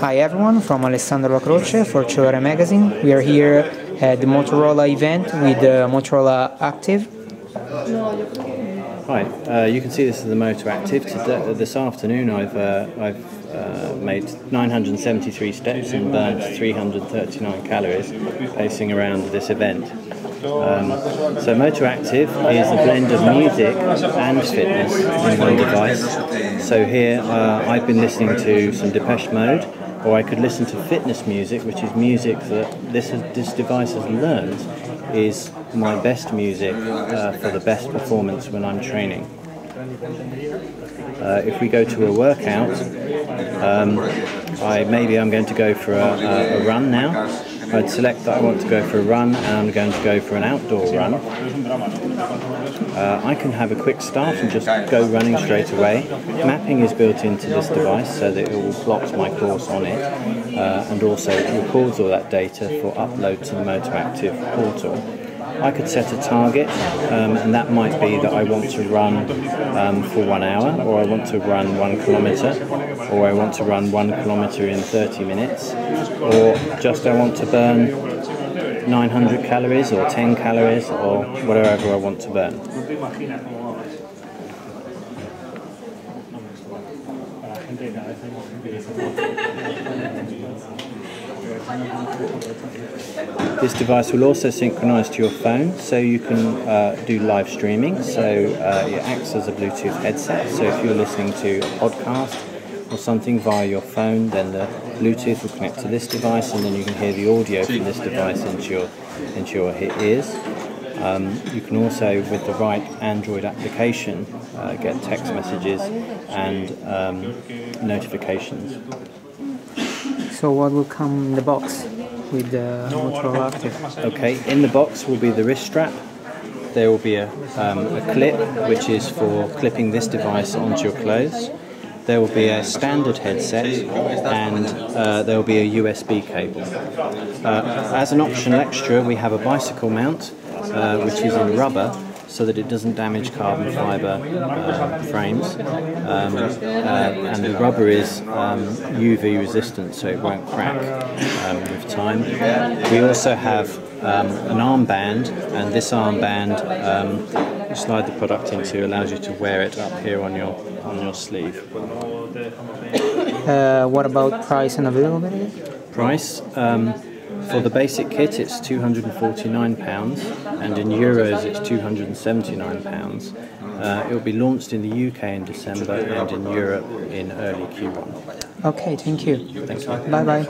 Hi everyone, from Alessandro La Croce for Cellulare Magazine. We are here at the Motorola event with the Motorola ACTV. Hi, uh, you can see this is the Moto ACTV. This afternoon I've, uh, I've uh, made 973 steps and burned 339 calories pacing around this event. Um, so Moto ACTV is a blend of music and fitness in one device. So here uh, I've been listening to some Depeche Mode, or I could listen to fitness music, which is music that this, this device has learned is my best music uh, for the best performance when I'm training. Uh, if we go to a workout, um, I maybe I'm going to go for a, a, a run now. I'd select that I want to go for a run and I'm going to go for an outdoor run. Uh, I can have a quick start and just go running straight away. Mapping is built into this device so that it will plot my course on it uh, and also it records all that data for upload to the MotoACTV portal. I could set a target, um, and that might be that I want to run um, for one hour, or I want to run one kilometre, or I want to run one kilometre in 30 minutes, or just I want to burn 900 calories or 10 calories or whatever I want to burn. This device will also synchronize to your phone so you can uh, do live streaming. So uh, it acts as a Bluetooth headset. So if you're listening to a podcast or something via your phone, then the Bluetooth will connect to this device and then you can hear the audio from this device into your, into your ears. Um, you can also, with the right Android application, uh, get text messages and um, notifications. So what will come in the box with the Motorola ACTV? Okay, in the box will be the wrist strap. There will be a, um, a clip which is for clipping this device onto your clothes. There will be a standard headset and uh, there will be a USB cable. Uh, as an optional extra, we have a bicycle mount uh, which is in rubber so that it doesn't damage carbon fibre uh, frames. Um, uh, and the rubber is um, UV resistant, so it won't crack um, with time. We also have um, an armband, and this armband um, you slide the product into allows you to wear it up here on your on your sleeve. Uh, what about price and availability? Price. For the basic kit, it's £249, and in euros, it's £279. Uh, it will be launched in the UK in December and in Europe in early Q1. Okay, thank you. Thanks. Bye bye.